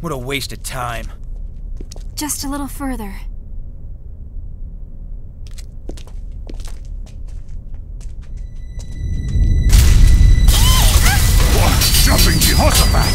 What a waste of time. Just a little further. Jumping Jehoshaphat!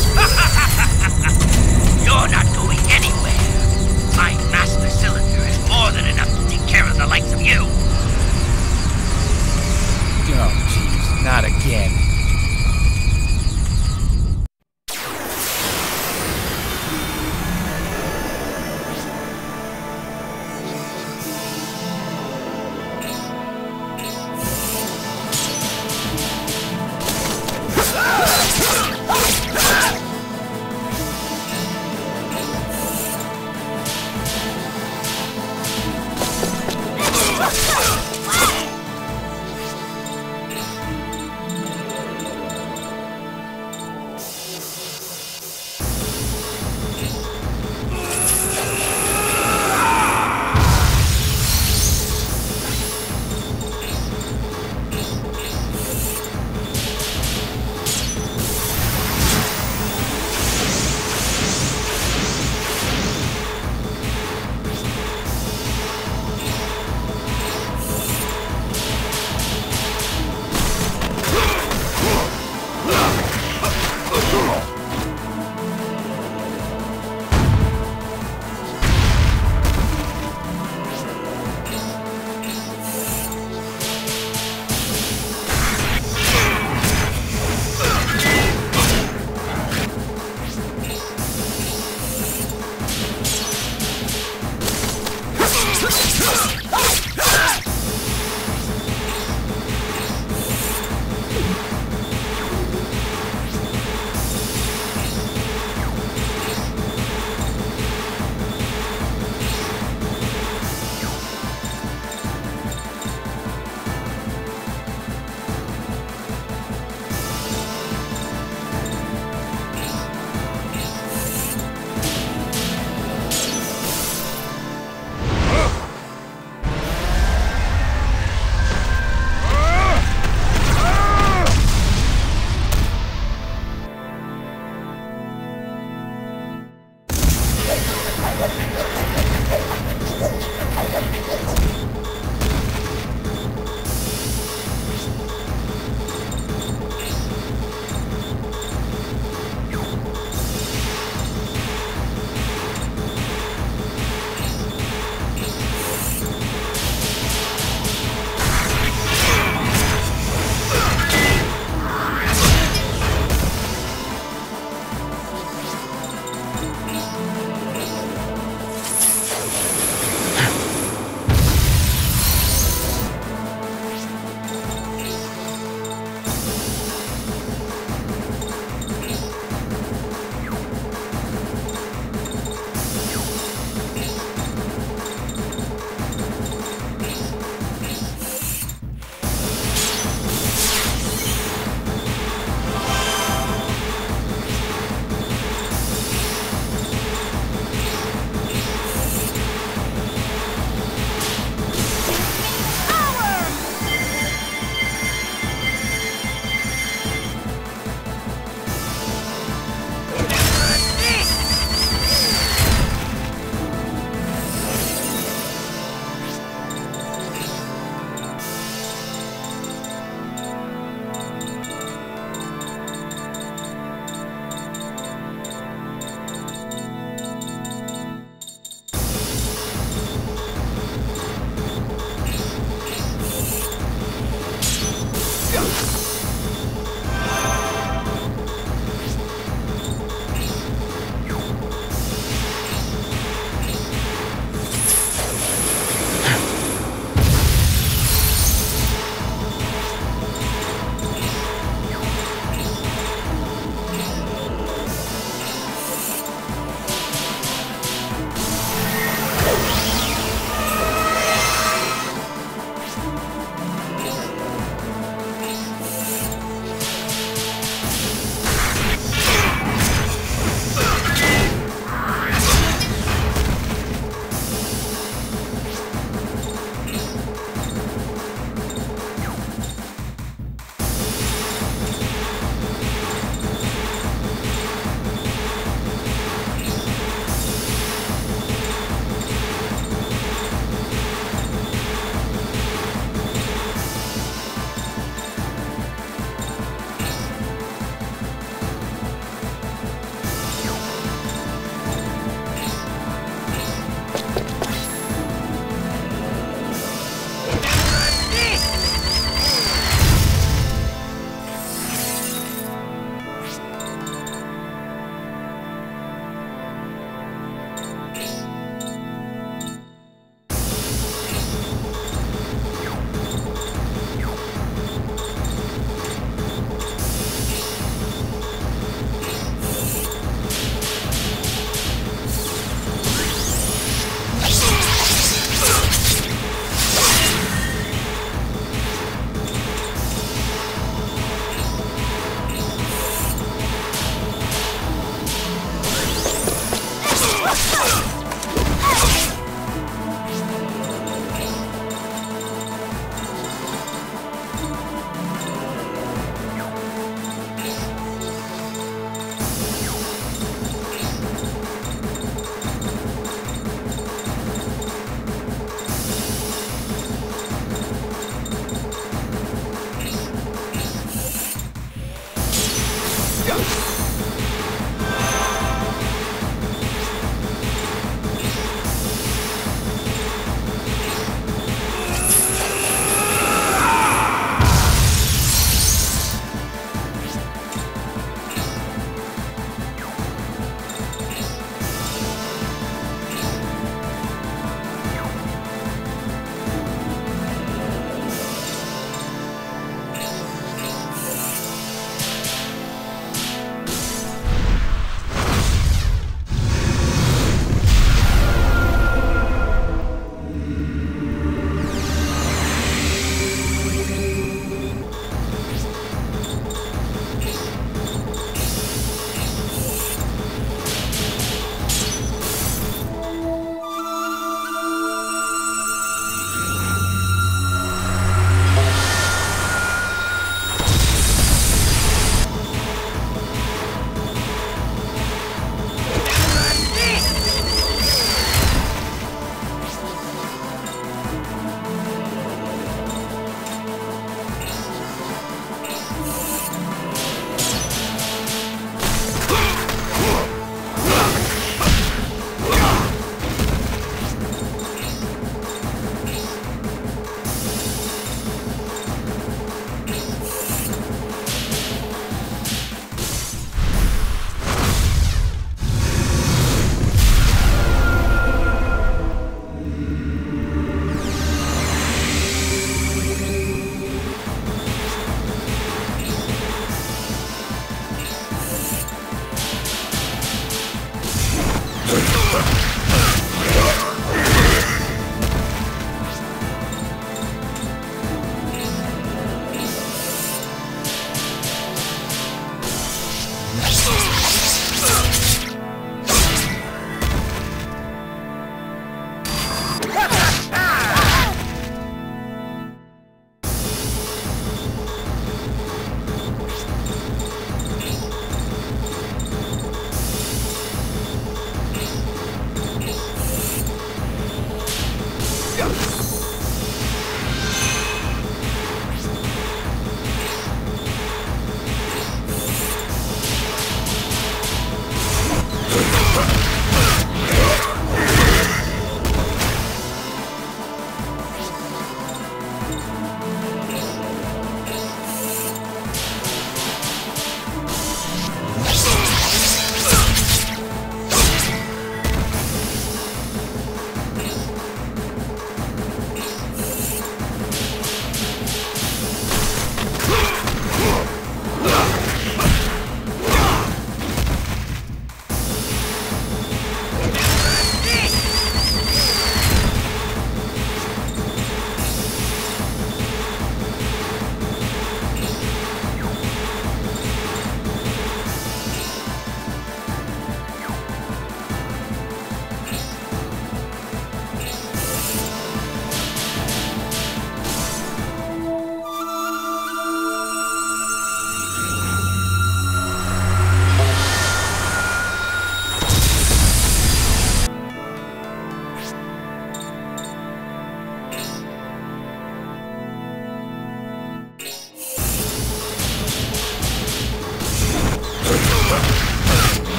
Huh?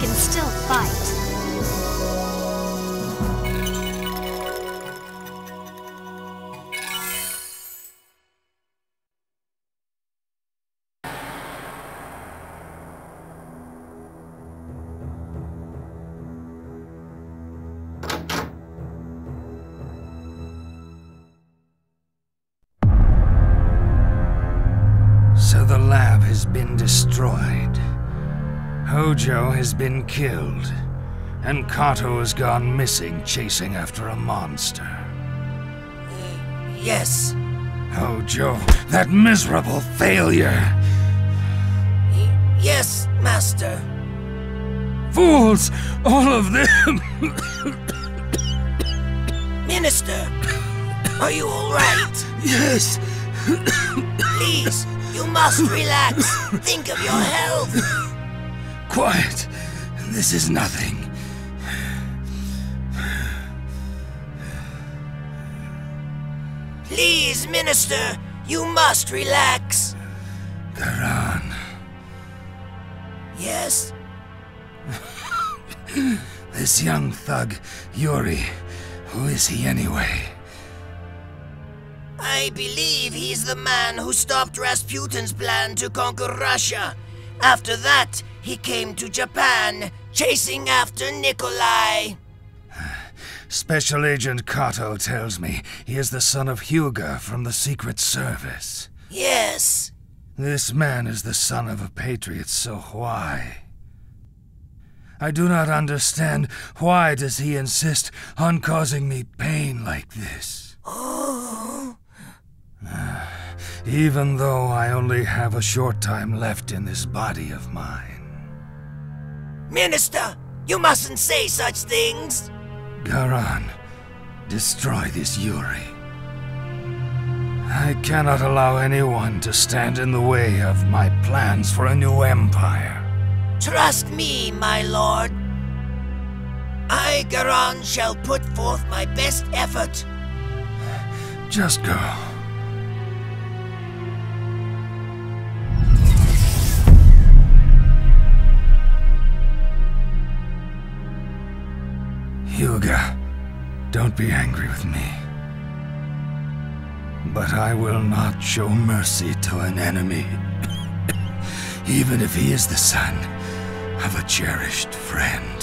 can still fight. So the lab has been destroyed. Hojo has been killed. And Kato has gone missing chasing after a monster. Yes. Hojo, that miserable failure! Y- yes, Master. Fools! All of them! Minister, are you alright? yes! Please, you must relax. Think of your health. Quiet! This is nothing. Please, Minister, you must relax. Garan. Yes? This young thug, Yuri. Who is he anyway? I believe he's the man who stopped Rasputin's plan to conquer Russia. After that, he came to Japan, chasing after Nikolai. Special Agent Kato tells me he is the son of Hyuga from the Secret Service. Yes. This man is the son of a patriot, so why? I do not understand why does he insist on causing me pain like this? Oh. Even though I only have a short time left in this body of mine. Minister, you mustn't say such things. Garan, destroy this Yuri. I cannot allow anyone to stand in the way of my plans for a new empire. Trust me, my lord. I, Garan, shall put forth my best effort. Just go. Hyuga, don't be angry with me. But I will not show mercy to an enemy, even if he is the son of a cherished friend.